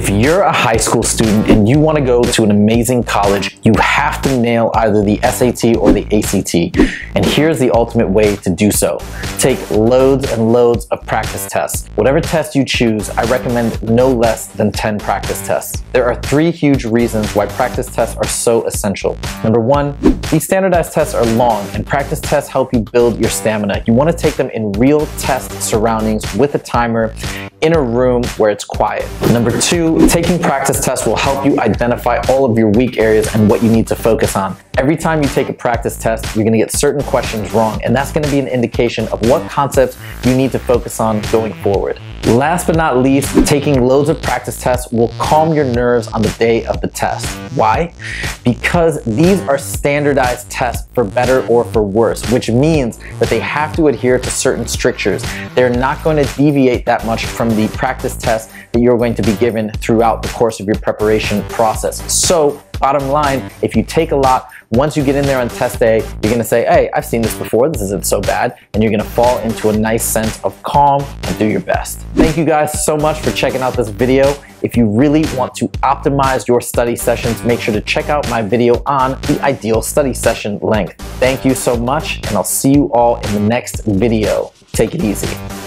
If you're a high school student and you want to go to an amazing college, you have to nail either the SAT or the ACT. And here's the ultimate way to do so. Take loads and loads of practice tests. Whatever test you choose, I recommend no less than 10 practice tests. There are three huge reasons why practice tests are so essential. Number one, these standardized tests are long and practice tests help you build your stamina. You want to take them in real test surroundings with a timer in a room where it's quiet. Number two, taking practice tests will help you identify all of your weak areas and what you need to focus on. Every time you take a practice test, you're gonna get certain questions wrong, and that's gonna be an indication of what concepts you need to focus on going forward. Last but not least, taking loads of practice tests will calm your nerves on the day of the test. Why? Because these are standardized tests for better or for worse, which means that they have to adhere to certain strictures. They're not going to deviate that much from the practice test that you're going to be given throughout the course of your preparation process. So, bottom line, if you take a lot, once you get in there on test day, you're gonna say, hey, I've seen this before, this isn't so bad, and you're gonna fall into a nice sense of calm and do your best. Thank you guys so much for checking out this video. If you really want to optimize your study sessions, make sure to check out my video on the ideal study session length. Thank you so much, and I'll see you all in the next video. Take it easy.